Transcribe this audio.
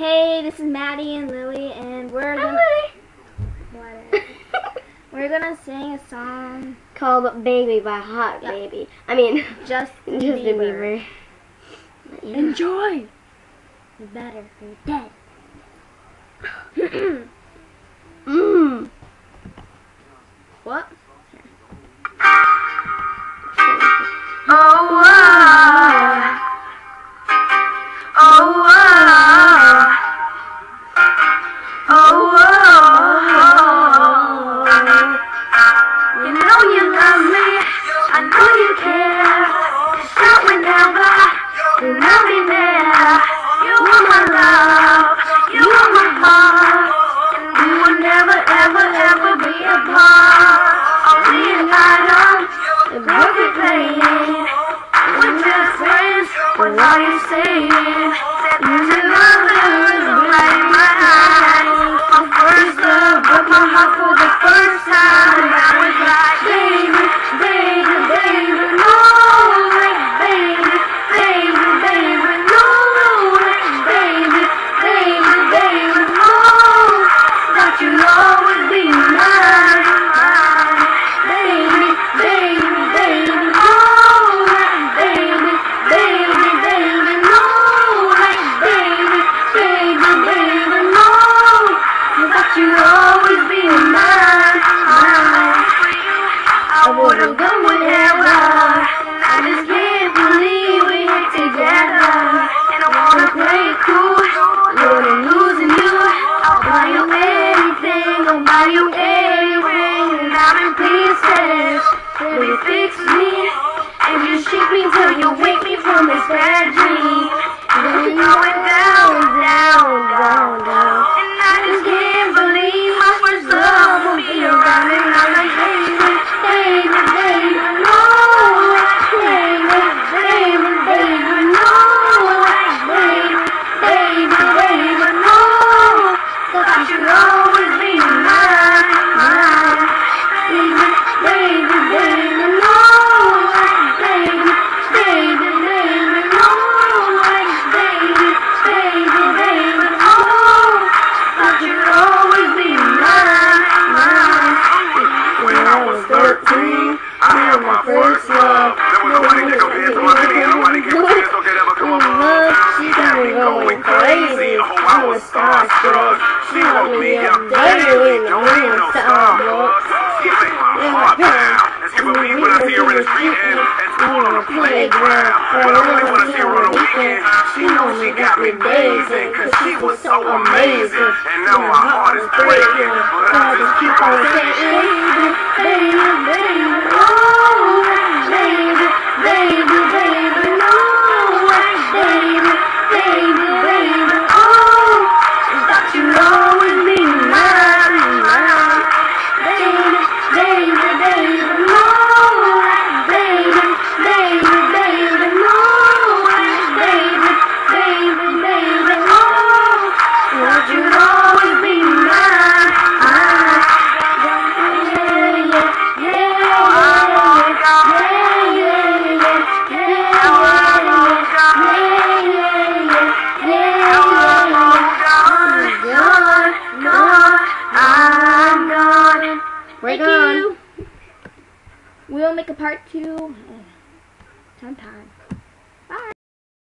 Hey, this is Maddie and Lily, and we're gonna we're gonna sing a song Called Baby by Hot Yeah. Baby. I mean, Justin Justin Bieber. Bieber. Enjoy. You better. You're dead. Mmm. what? I just can't believe we hit together. And I wanna play it cool. I'm losing you. I'll buy you anything. I'll buy you anything. And I'm in pieces. Fix me. And you shake me till you wake me from this bad dream. Me going crazy. Oh, I was starstruck. She woke me up daily, don't need no Starbucks. She make my heart pound. And a beat when I see her in the street and, school on the playground. But I really wanna see her on the weekend. She knows she got me dazing, cause she was so amazing. And now my heart is breaking, but I just keep on saying, on. We'll make a part two sometime.